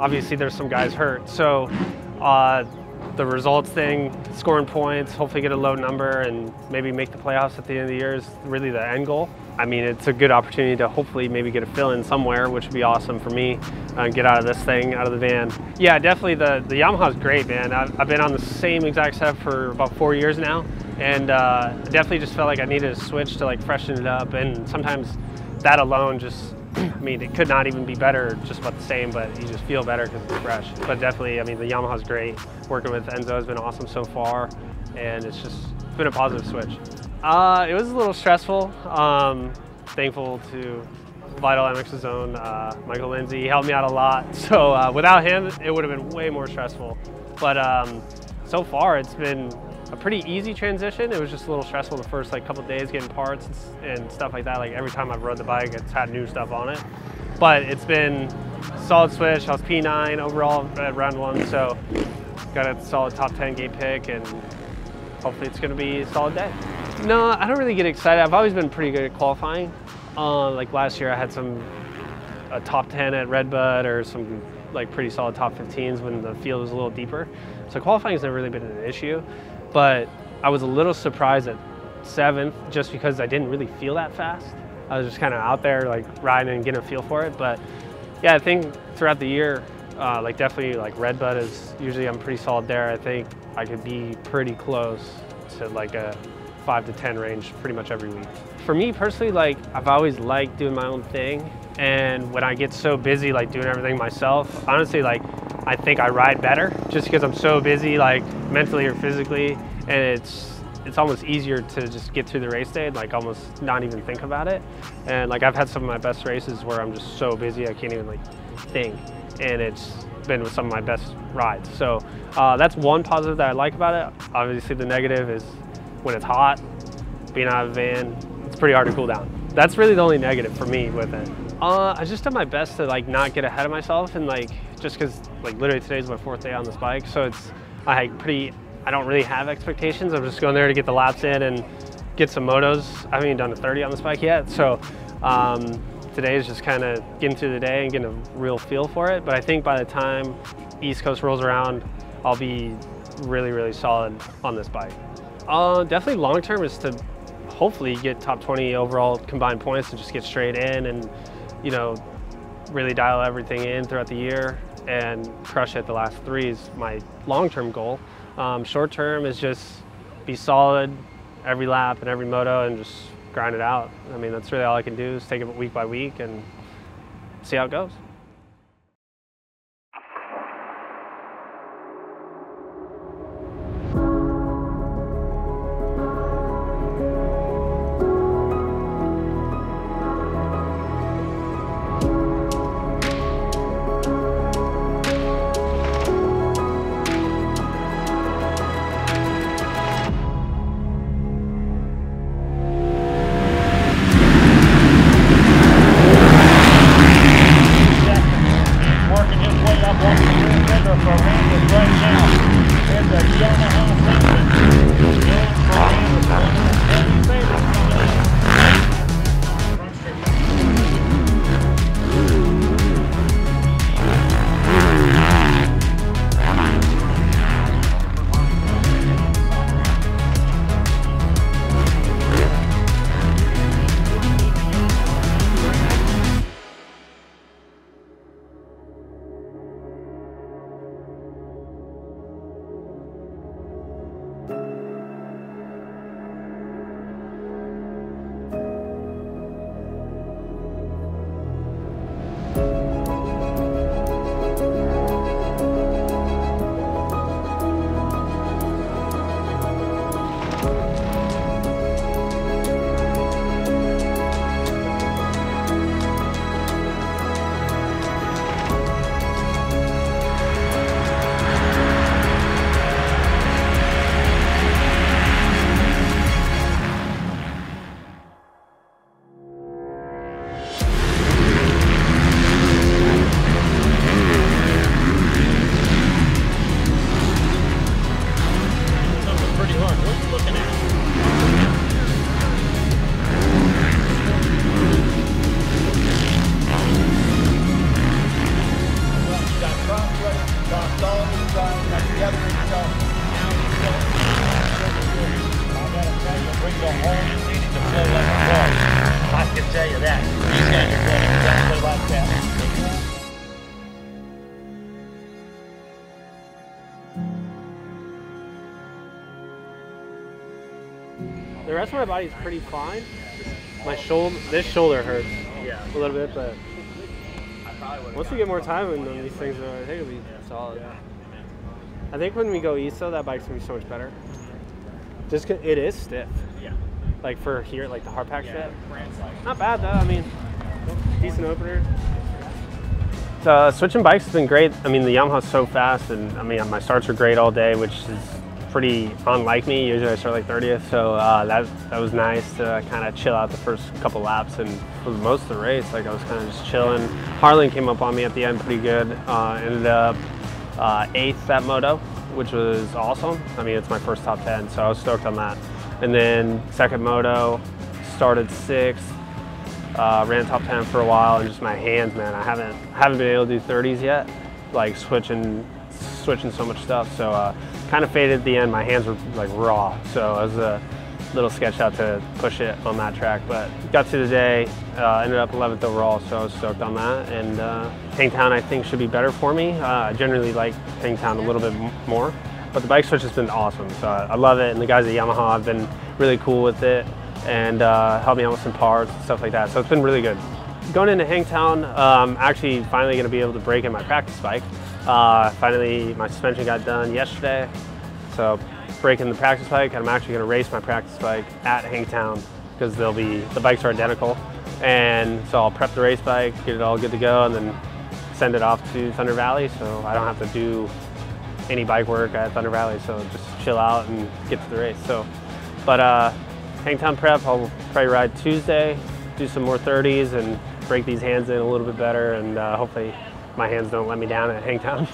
obviously there's some guys hurt. So uh, the results thing, scoring points, hopefully get a low number and maybe make the playoffs at the end of the year is really the end goal. I mean, it's a good opportunity to hopefully maybe get a fill in somewhere, which would be awesome for me, uh, get out of this thing, out of the van. Yeah, definitely the, the Yamaha's great, man. I've, I've been on the same exact setup for about four years now, and uh, definitely just felt like I needed a switch to like freshen it up, and sometimes that alone just I mean, it could not even be better, just about the same, but you just feel better because it's fresh. But definitely, I mean, the Yamaha's great. Working with Enzo has been awesome so far, and it's just been a positive switch. Uh, it was a little stressful. Um, thankful to Vital MX's own uh, Michael Lindsay. He helped me out a lot. So uh, without him, it would have been way more stressful. But um, so far, it's been a pretty easy transition. It was just a little stressful the first like couple days getting parts and stuff like that. Like every time I've rode the bike, it's had new stuff on it. But it's been solid switch. I was P9 overall at round one, so got a solid top 10 gate pick and hopefully it's gonna be a solid day. No, I don't really get excited. I've always been pretty good at qualifying. Uh, like last year I had some a top 10 at Redbud or some like pretty solid top 15s when the field was a little deeper. So qualifying has never really been an issue but I was a little surprised at seventh just because I didn't really feel that fast. I was just kind of out there like riding and getting a feel for it. But yeah, I think throughout the year, uh, like definitely like Redbud is usually I'm pretty solid there. I think I could be pretty close to like a five to 10 range pretty much every week. For me personally, like I've always liked doing my own thing. And when I get so busy, like doing everything myself, honestly, like I think I ride better just because I'm so busy, like mentally or physically, and it's it's almost easier to just get through the race day and like almost not even think about it. And like I've had some of my best races where I'm just so busy I can't even like think, and it's been with some of my best rides. So uh, that's one positive that I like about it. Obviously the negative is when it's hot, being out of a van, it's pretty hard to cool down. That's really the only negative for me with it. Uh, I just did my best to like not get ahead of myself and like just because like literally today's my fourth day on this bike, so it's I pretty I don't really have expectations. I'm just going there to get the laps in and get some motos. I haven't even done a 30 on this bike yet, so um, today is just kind of getting through the day and getting a real feel for it. But I think by the time East Coast rolls around, I'll be really really solid on this bike. Uh, definitely long term is to hopefully get top 20 overall combined points and just get straight in and you know, really dial everything in throughout the year and crush it the last three is my long-term goal. Um, short-term is just be solid every lap and every moto and just grind it out. I mean, that's really all I can do is take it week by week and see how it goes. Bye. The rest of my body is pretty fine. My shoulder, this shoulder hurts Yeah. a little bit, but once we get more time in these things, I think it'll be solid. I think when we go east, though, that bike's gonna be so much better. Just 'cause it is stiff, Yeah. like for here, like the hard pack Yeah. step. Not bad though. I mean, decent opener. Uh, switching bikes has been great. I mean, the Yamaha's so fast, and I mean, my starts are great all day, which is pretty unlike me. Usually, I start like 30th, so uh, that that was nice to kind of chill out the first couple laps, and for most of the race, like I was kind of just chilling. Harlan came up on me at the end pretty good. Uh, ended up uh, eighth at Moto, which was awesome. I mean, it's my first top 10, so I was stoked on that. And then second Moto, started sixth. Uh, ran top 10 for a while and just my hands man i haven't haven't been able to do 30s yet like switching switching so much stuff so uh, kind of faded at the end my hands were like raw so it was a little sketch out to push it on that track but got to the day uh, ended up 11th overall so i was stoked on that and uh, hangtown i think should be better for me uh, i generally like hangtown a little bit more but the bike switch has been awesome so I, I love it and the guys at yamaha have been really cool with it and uh, helped me out with some parts and stuff like that. So it's been really good. Going into Hangtown, um, actually finally going to be able to break in my practice bike. Uh, finally, my suspension got done yesterday, so breaking the practice bike. I'm actually going to race my practice bike at Hangtown because they'll be the bikes are identical, and so I'll prep the race bike, get it all good to go, and then send it off to Thunder Valley, so I don't have to do any bike work at Thunder Valley. So just chill out and get to the race. So, but uh, Hangtown prep, I'll probably ride Tuesday, do some more 30s and break these hands in a little bit better and uh, hopefully my hands don't let me down at Hangtown.